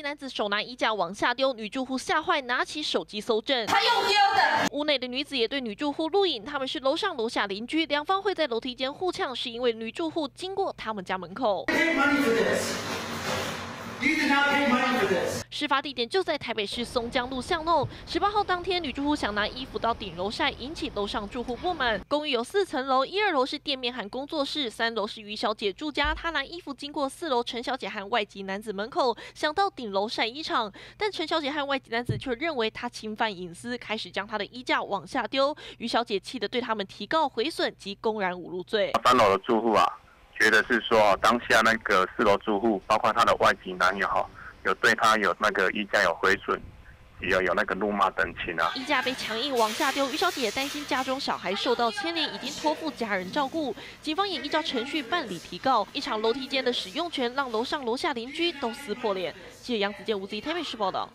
男子手拿衣架往下丢，女住户吓坏，拿起手机搜证。他用丢的。屋内的女子也对女住户录影，他们是楼上楼下邻居，两方会在楼梯间互呛，是因为女住户经过他们家门口。事发地点就在台北市松江路巷弄。十八号当天，女住户想拿衣服到顶楼晒，引起楼上住户不满。公寓有四层楼，一二楼是店面和工作室，三楼是于小姐住家。她拿衣服经过四楼陈小姐和外籍男子门口，想到顶楼晒衣场，但陈小姐和外籍男子却认为她侵犯隐私，开始将她的衣架往下丢。于小姐气得对他们提告毁损及公然侮辱罪。三楼的住户啊。觉得是说，当下那个四楼住户，包括他的外籍男友哈，有对他有那个衣架有毁损，也有有那个怒骂等情啊。衣架被强硬往下丢，于小姐担心家中小孩受到牵连，已经托付家人照顾。警方也依照程序办理提告。一场楼梯间的使用权，让楼上楼下邻居都撕破脸。记者杨子健、吴子怡台北市报道。